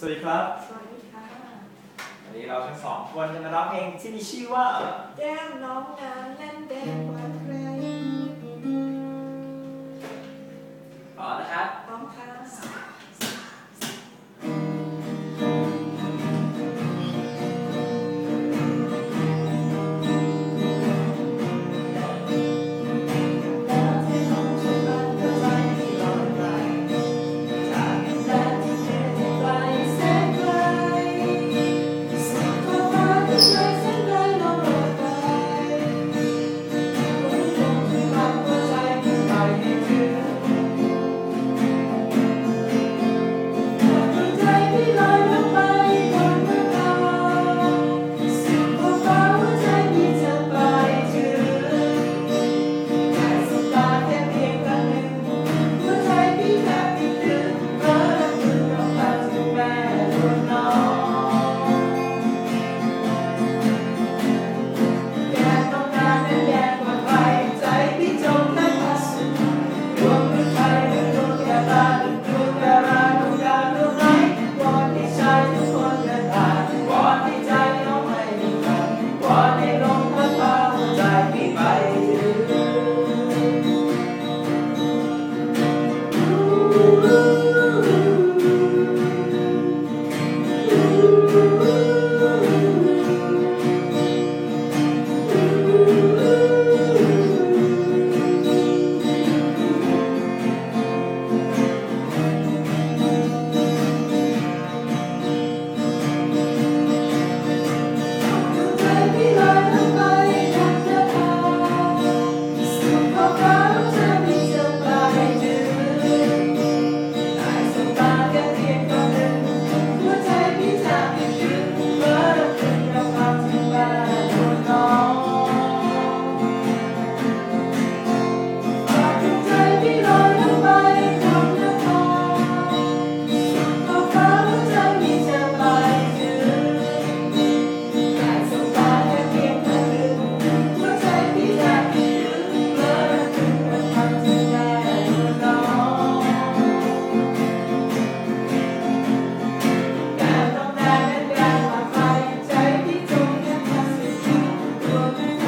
สวัสดีครับ สวัสดีค่ะ วันนี้เราทั้งสองคนจะมาร้องเพลงที่มีชื่อว่า แก้มน้องนั้น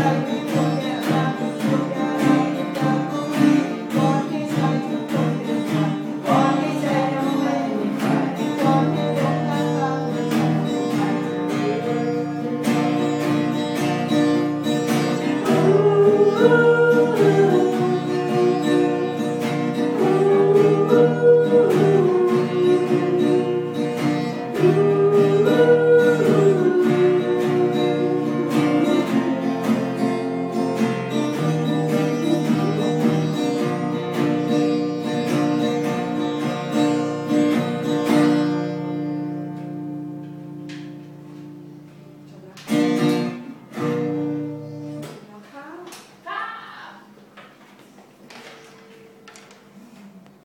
Thank you.